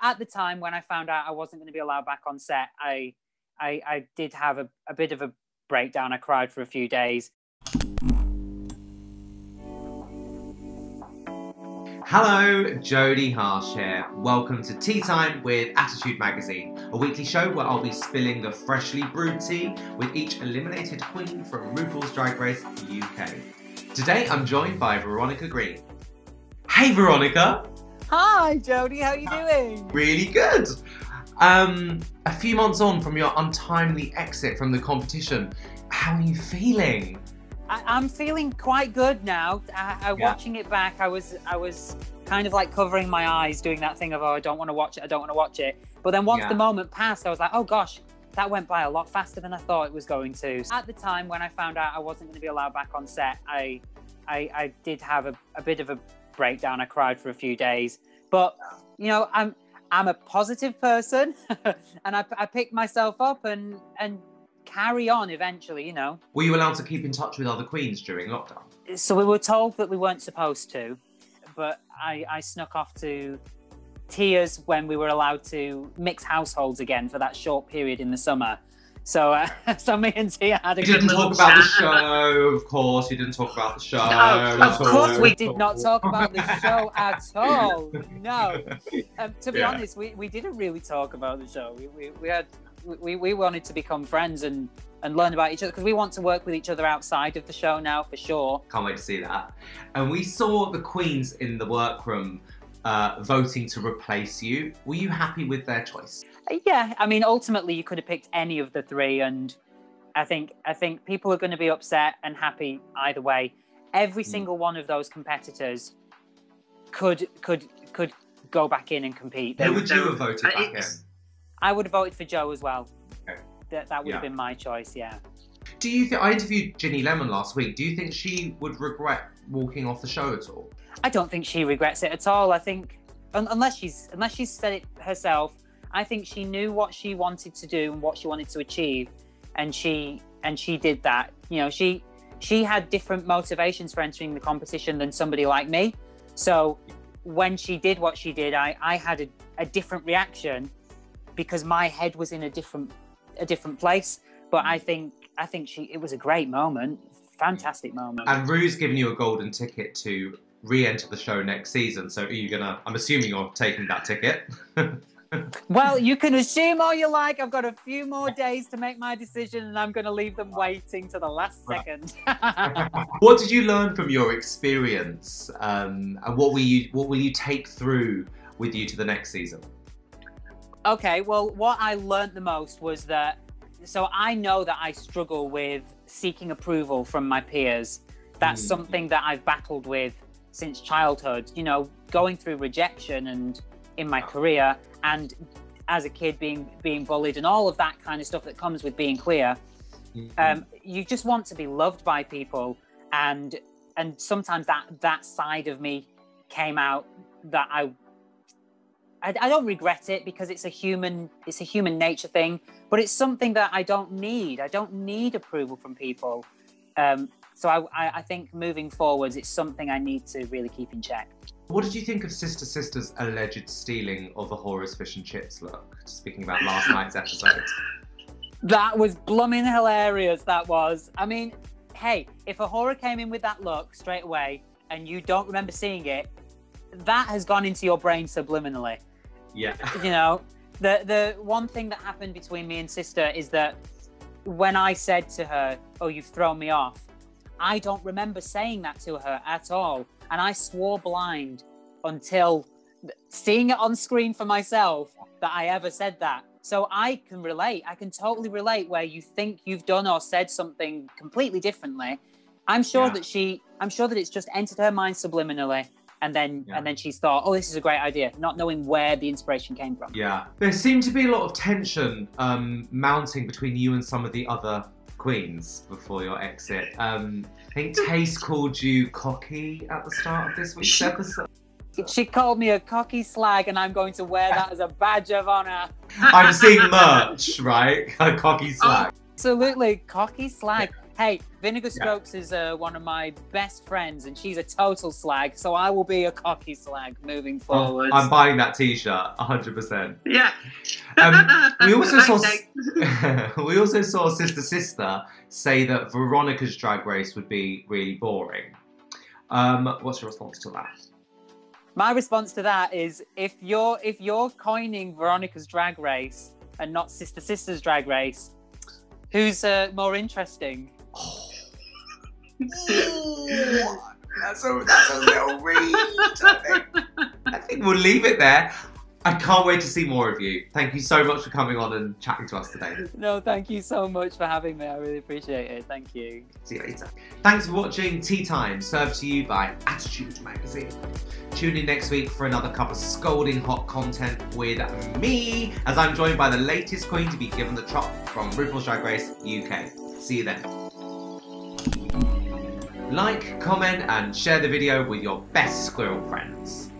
At the time when I found out I wasn't going to be allowed back on set, I I, I did have a, a bit of a breakdown. I cried for a few days. Hello, Jodie Harsh here. Welcome to Tea Time with Attitude Magazine, a weekly show where I'll be spilling the freshly brewed tea with each eliminated queen from RuPaul's Drag Race UK. Today I'm joined by Veronica Green. Hey, Veronica! Hi, Jodie. How are you doing? Really good. Um, a few months on from your untimely exit from the competition, how are you feeling? I, am feeling quite good now. I, I yeah. Watching it back, I was I was kind of like covering my eyes, doing that thing of oh, I don't want to watch it, I don't want to watch it. But then once yeah. the moment passed, I was like, oh gosh, that went by a lot faster than I thought it was going to. At the time when I found out I wasn't going to be allowed back on set, I I, I did have a, a bit of a breakdown. I cried for a few days, but you know I'm I'm a positive person, and I, I picked myself up and and carry on eventually, you know. Were you allowed to keep in touch with other queens during lockdown? So we were told that we weren't supposed to, but I, I snuck off to Tia's when we were allowed to mix households again for that short period in the summer. So, uh, so me and Tia had a. You didn't talk about the show, of course. You didn't talk about the show. No, of course we did not talk about the show at all. No, um, to be yeah. honest, we, we didn't really talk about the show. We, we, we had we, we wanted to become friends and and learn about each other because we want to work with each other outside of the show now for sure. Can't wait to see that. And we saw the queens in the workroom uh, voting to replace you. Were you happy with their choice? Yeah, I mean, ultimately, you could have picked any of the three, and I think I think people are going to be upset and happy either way. Every mm. single one of those competitors could could could go back in and compete. Who would you have voted back in? I would have voted for Joe as well. Okay. That that would yeah. have been my choice. Yeah. Do you think I interviewed Ginny Lemon last week? Do you think she would regret walking off the show at all? I don't think she regrets it at all. I think unless she's unless she's said it herself, I think she knew what she wanted to do and what she wanted to achieve, and she and she did that. You know, she she had different motivations for entering the competition than somebody like me. So when she did what she did, I I had a, a different reaction because my head was in a different a different place. But I think I think she it was a great moment, fantastic moment. And Ru's given you a golden ticket to re-enter the show next season. So are you gonna? I'm assuming you're taking that ticket. well, you can assume all you like. I've got a few more days to make my decision, and I'm going to leave them waiting to the last second. what did you learn from your experience, um, and what will you what will you take through with you to the next season? Okay, well, what I learned the most was that so I know that I struggle with seeking approval from my peers. That's mm. something that I've battled with since childhood, you know, going through rejection and in my career and as a kid being being bullied and all of that kind of stuff that comes with being queer. Mm-hmm. Um, you just want to be loved by people and and sometimes that that side of me came out that I I, I, don't regret it because it's a human it's a human nature thing but it's something that i don't need. I don't need approval from people. Um, so I, I, think moving forwards it's something i need to really keep in check. What did you think of Sister Sister's alleged stealing of A'Whora's fish and chips look? Speaking about last night's episode. That was blooming hilarious that was. I mean hey if A'Whora came in with that look straight away and you don't remember seeing it that has gone into your brain subliminally yeah. You know, the the one thing that happened between me and sister is that when I said to her, "Oh, you've thrown me off," I don't remember saying that to her at all, and I swore blind until seeing it on screen for myself that I ever said that. So I can relate. I can totally relate where you think you've done or said something completely differently. I'm sure yeah. that she, I'm sure that it's just entered her mind subliminally and then yeah. and then she's thought, oh, this is a great idea, not knowing where the inspiration came from. Yeah, there seemed to be a lot of tension um, mounting between you and some of the other queens before your exit. Um, I think Tayce called you cocky at the start of this week's episode. She called me a cocky slag, and I'm going to wear that as a badge of honor. I'm seeing merch, right? A cocky slag. Absolutely, cocky slag. Hey, Vinegar Strokes is uh, one of my best friends, and she's a total slag. So I will be a cocky slag moving Oh, forward. I'm buying that T-shirt, 100. percent Yeah. Um, we also saw we also saw Sister Sister say that Veronica's Drag Race would be really boring. Um, what's your response to that? My response to that is if you're if you're coining Veronica's Drag Race and not Sister Sister's Drag Race, who's uh, more interesting? That's a that's a little read. I think. I think we'll leave it there. I can't wait to see more of you. Thank you so much for coming on and chatting to us today. No, thank you so much for having me. I really appreciate it. Thank you. See you later. Thanks for watching Tea Time, served to you by Attitude Magazine. Tune in next week for another cup of scalding hot content with me, as I'm joined by the latest queen to be given the chop from RuPaul's Drag Race UK. See you then. Like, comment, and share the video with your best squirrel friends.